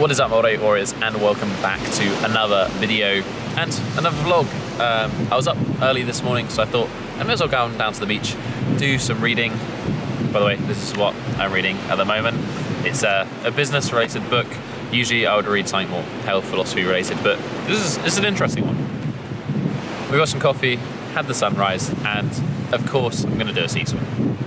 What is up, Bodyweight Warriors, and welcome back to another video and another vlog. Um, I was up early this morning, so I thought I may as well go down to the beach, do some reading. By the way, this is what I'm reading at the moment. It's a, a business-related book. Usually I would read something more health philosophy related, but this is, this is an interesting one. We got some coffee, had the sunrise, and of course I'm gonna do a sea swim.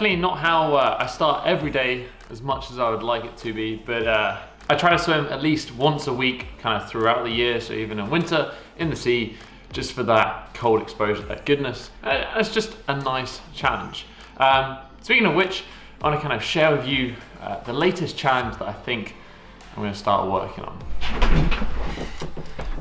Definitely not how uh, I start every day as much as I would like it to be, but uh, I try to swim at least once a week kind of throughout the year, so even in winter, in the sea, just for that cold exposure, that goodness. Uh, it's just a nice challenge. Um, speaking of which, I want to kind of share with you uh, the latest challenge that I think I'm going to start working on.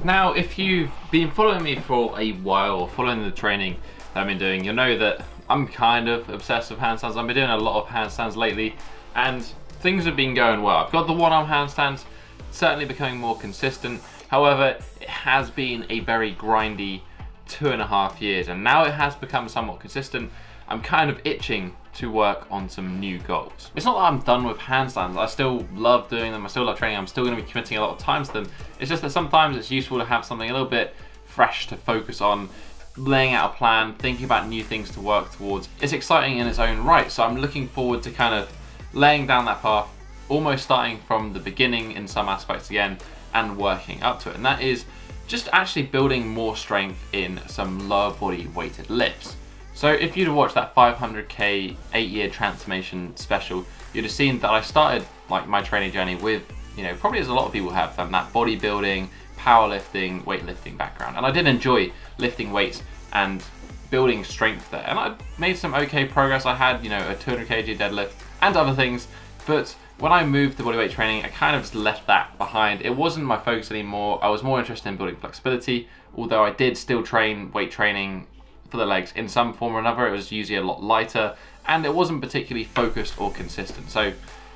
Now, if you've been following me for a while, following the training that I've been doing, you'll know that I'm kind of obsessed with handstands. I've been doing a lot of handstands lately and things have been going well. I've got the one arm handstands certainly becoming more consistent. However, it has been a very grindy two and a half years and now it has become somewhat consistent. I'm kind of itching to work on some new goals. It's not that I'm done with handstands. I still love doing them. I still love training. I'm still going to be committing a lot of time to them. It's just that sometimes it's useful to have something a little bit fresh to focus on laying out a plan, thinking about new things to work towards. It's exciting in its own right, so I'm looking forward to kind of laying down that path, almost starting from the beginning in some aspects again, and working up to it. And that is just actually building more strength in some lower body weighted lifts. So if you'd have watched that 500k eight year transformation special, you'd have seen that I started like my training journey with, you know, probably as a lot of people have, um, that bodybuilding, powerlifting, weightlifting background. And I did enjoy lifting weights and building strength there. And I made some okay progress. I had, you know, a 200 kg deadlift and other things. But when I moved to bodyweight training, I kind of just left that behind. It wasn't my focus anymore. I was more interested in building flexibility, although I did still train weight training for the legs in some form or another. It was usually a lot lighter and it wasn't particularly focused or consistent. So,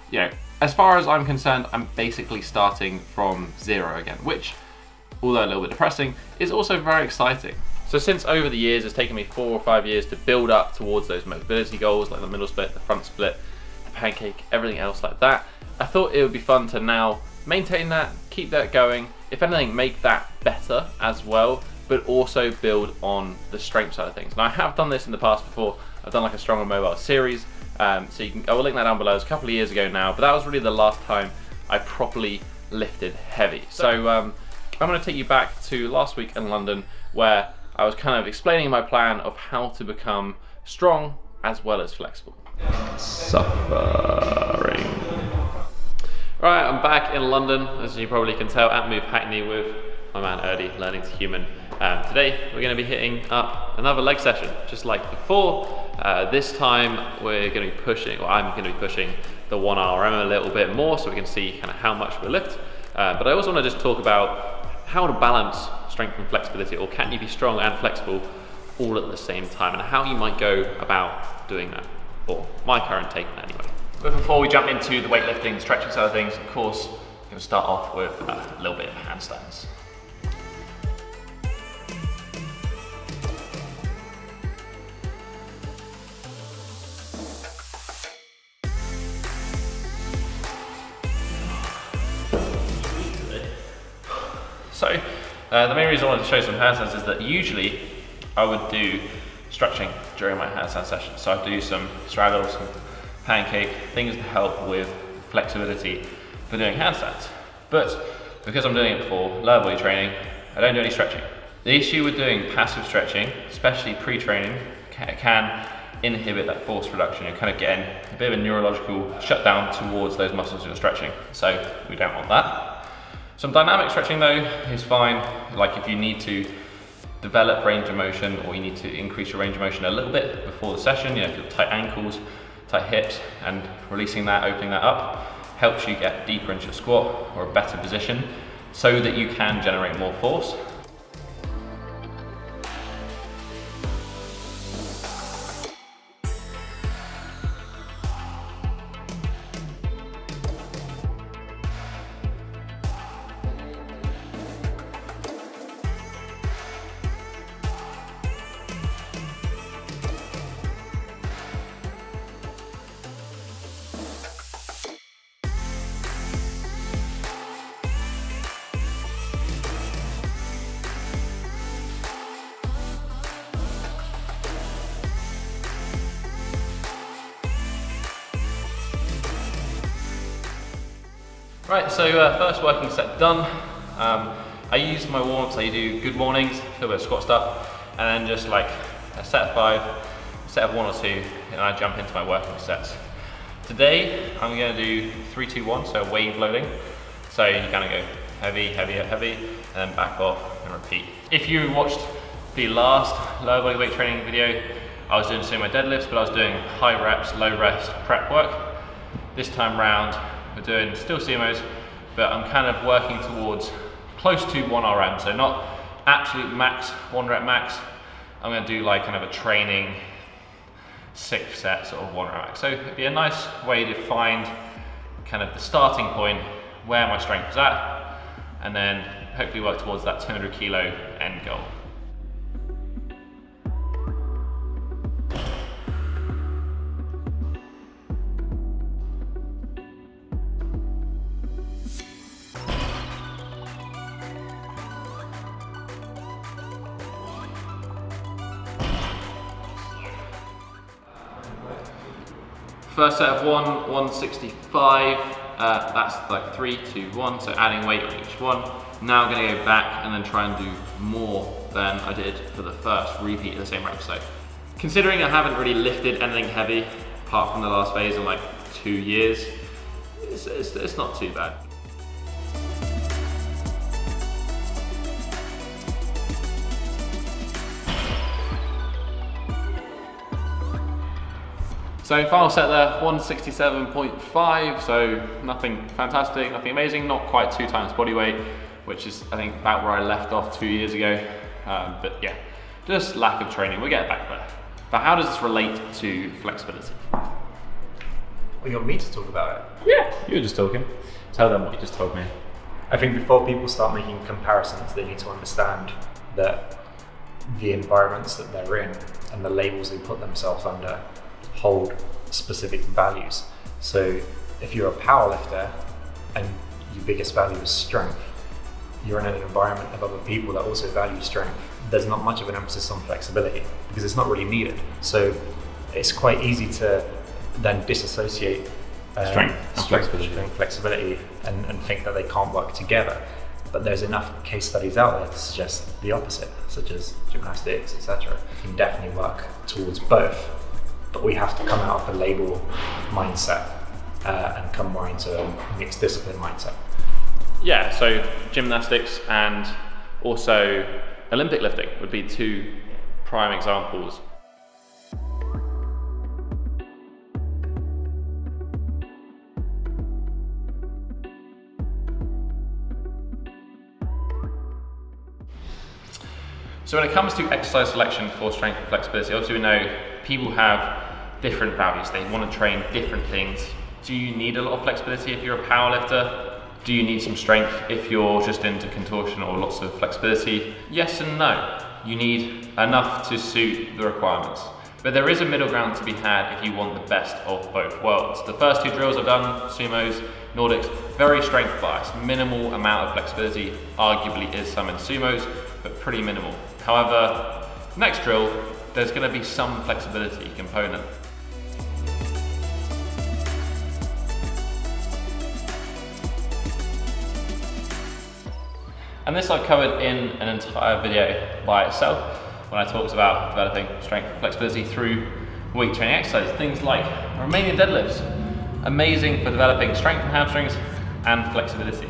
you know, as far as I'm concerned, I'm basically starting from zero again, which although a little bit depressing, is also very exciting. So since over the years, it's taken me four or five years to build up towards those mobility goals, like the middle split, the front split, the pancake, everything else like that, I thought it would be fun to now maintain that, keep that going, if anything, make that better as well, but also build on the strength side of things. Now I have done this in the past before, I've done like a stronger mobile series, um, so you can, I will link that down below, it's a couple of years ago now, but that was really the last time I properly lifted heavy. So um, I'm going to take you back to last week in London where I was kind of explaining my plan of how to become strong as well as flexible. Suffering. Right, I'm back in London, as you probably can tell, at Move Hackney with my man Erdi, Learning to Human. Um, today, we're going to be hitting up another leg session, just like before. Uh, this time, we're going to be pushing, or I'm going to be pushing the 1RM a little bit more so we can see kind of how much we lift. Uh, but I also want to just talk about how to balance strength and flexibility, or can you be strong and flexible all at the same time, and how you might go about doing that, or my current take on anyway. But before we jump into the weightlifting, stretching side of things, of course, we're going to start off with a little bit of handstands. So uh, the main reason I wanted to show some handstands is that usually I would do stretching during my handstand session. So I do some straddle, some pancake, things to help with flexibility for doing handstands. But because I'm doing it for lower body training, I don't do any stretching. The issue with doing passive stretching, especially pre-training, can inhibit that force production. You're kind of getting a bit of a neurological shutdown towards those muscles you're stretching. So we don't want that. Some dynamic stretching though is fine, like if you need to develop range of motion or you need to increase your range of motion a little bit before the session, you know, if you're tight ankles, tight hips, and releasing that, opening that up, helps you get deeper into your squat or a better position. so that you can generate more force. Right, so uh, first working set done. Um, I use my warm-ups, I do good mornings, a little bit of squat stuff, and then just like a set of five, set of one or two, and I jump into my working sets. Today, I'm gonna do three, two, one, so wave loading. So you kind of go heavy, heavy, heavy, and then back off and repeat. If you watched the last lower body weight training video, I was doing sumo deadlifts, but I was doing high reps, low rest prep work. This time round, we're doing still sumos, but I'm kind of working towards close to 1 RM, so not absolute max, 1 rep max. I'm going to do like kind of a training six set sort of 1 rep max. So it'd be a nice way to find kind of the starting point, where my strength is at, and then hopefully work towards that 200 kilo end goal. First set of one, 165. Uh, that's like three, two, one. So adding weight on each one. Now I'm gonna go back and then try and do more than I did for the first repeat of the same rep. So considering I haven't really lifted anything heavy apart from the last phase in like two years, it's, it's, it's not too bad. So final set there, 167.5, so nothing fantastic, nothing amazing, not quite two times body weight, which is I think about where I left off two years ago. Um, but yeah, just lack of training, we'll get back there. But how does this relate to flexibility? Well, you want me to talk about it? Yeah, you were just talking. Tell them what you just told me. I think before people start making comparisons, they need to understand that the environments that they're in and the labels they put themselves under hold specific values. So if you're a powerlifter and your biggest value is strength, you're in an environment of other people that also value strength. There's not much of an emphasis on flexibility because it's not really needed. So it's quite easy to then disassociate um, strength, and flexibility, strength, flexibility and, and think that they can't work together. But there's enough case studies out there to suggest the opposite, such as gymnastics, etc. You can definitely work towards both but we have to come out of the label mindset uh, and come more into a mixed discipline mindset. Yeah, so gymnastics and also Olympic lifting would be two prime examples. So when it comes to exercise selection for strength and flexibility, obviously we know people have different values. They want to train different things. Do you need a lot of flexibility if you're a powerlifter? Do you need some strength if you're just into contortion or lots of flexibility? Yes and no. You need enough to suit the requirements. But there is a middle ground to be had if you want the best of both worlds. The first two drills I've done, sumos, Nordics, very strength biased, minimal amount of flexibility, arguably is some in sumos, but pretty minimal. However, next drill, there's gonna be some flexibility component. And this I've covered in an entire video by itself when I talked about developing strength and flexibility through weight training exercises. Things like Romanian deadlifts, amazing for developing strength and hamstrings and flexibility.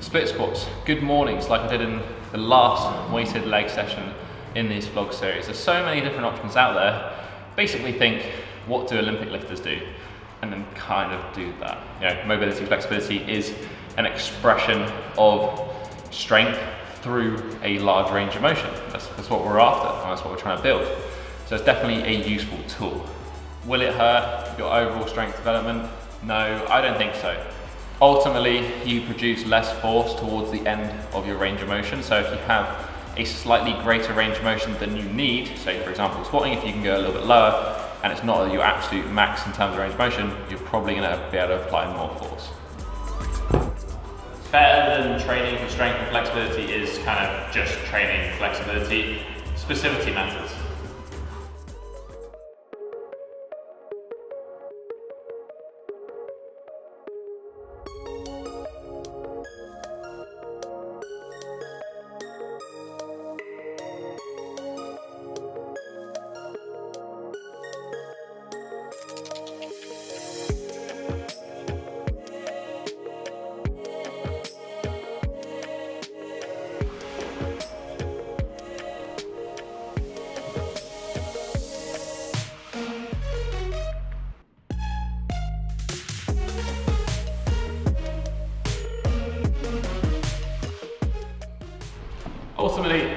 Split squats, good mornings like I did in the last weighted leg session in this vlog series. There's so many different options out there. Basically think, what do Olympic lifters do? And then kind of do that. You know, mobility, flexibility is an expression of strength through a large range of motion. That's, that's what we're after, and that's what we're trying to build. So it's definitely a useful tool. Will it hurt your overall strength development? No, I don't think so. Ultimately, you produce less force towards the end of your range of motion. So if you have a slightly greater range of motion than you need, say for example squatting, if you can go a little bit lower and it's not your absolute max in terms of range of motion, you're probably going to be able to apply more force. Better than training for strength and flexibility is kind of just training flexibility. Specificity matters.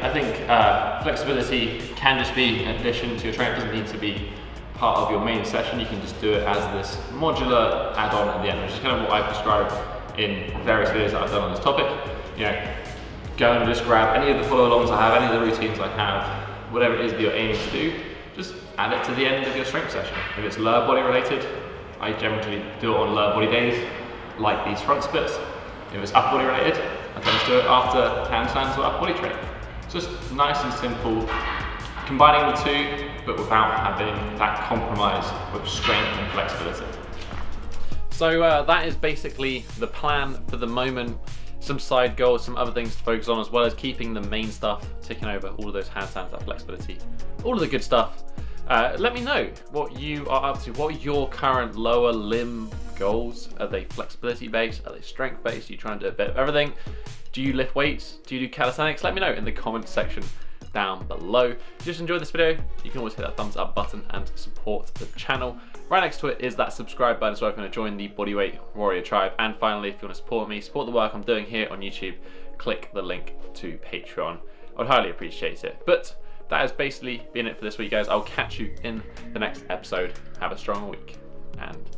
I think uh, flexibility can just be an addition to your training. It doesn't need to be part of your main session. You can just do it as this modular add-on at the end, which is kind of what I prescribe in various videos that I've done on this topic. You know, go and just grab any of the follow-alongs I have, any of the routines I have, whatever it is that you're aiming to do, just add it to the end of your strength session. If it's lower body related, I generally do it on lower body days, like these front splits. If it's upper body related, I tend to do it after handstands or upper body training. Just nice and simple, combining the two, but without having that compromise with strength and flexibility. So uh, that is basically the plan for the moment. Some side goals, some other things to focus on, as well as keeping the main stuff ticking over all of those handstands, that flexibility, all of the good stuff. Uh, let me know what you are up to. What are your current lower limb goals? Are they flexibility based? Are they strength based? Are you trying to do a bit of everything? Do you lift weights? Do you do calisthenics? Let me know in the comment section down below. If you just enjoyed this video, you can always hit that thumbs up button and support the channel. Right next to it is that subscribe button so want to join the Bodyweight Warrior tribe. And finally, if you want to support me, support the work I'm doing here on YouTube, click the link to Patreon. I would highly appreciate it. But that has basically been it for this week, guys. I'll catch you in the next episode. Have a strong week and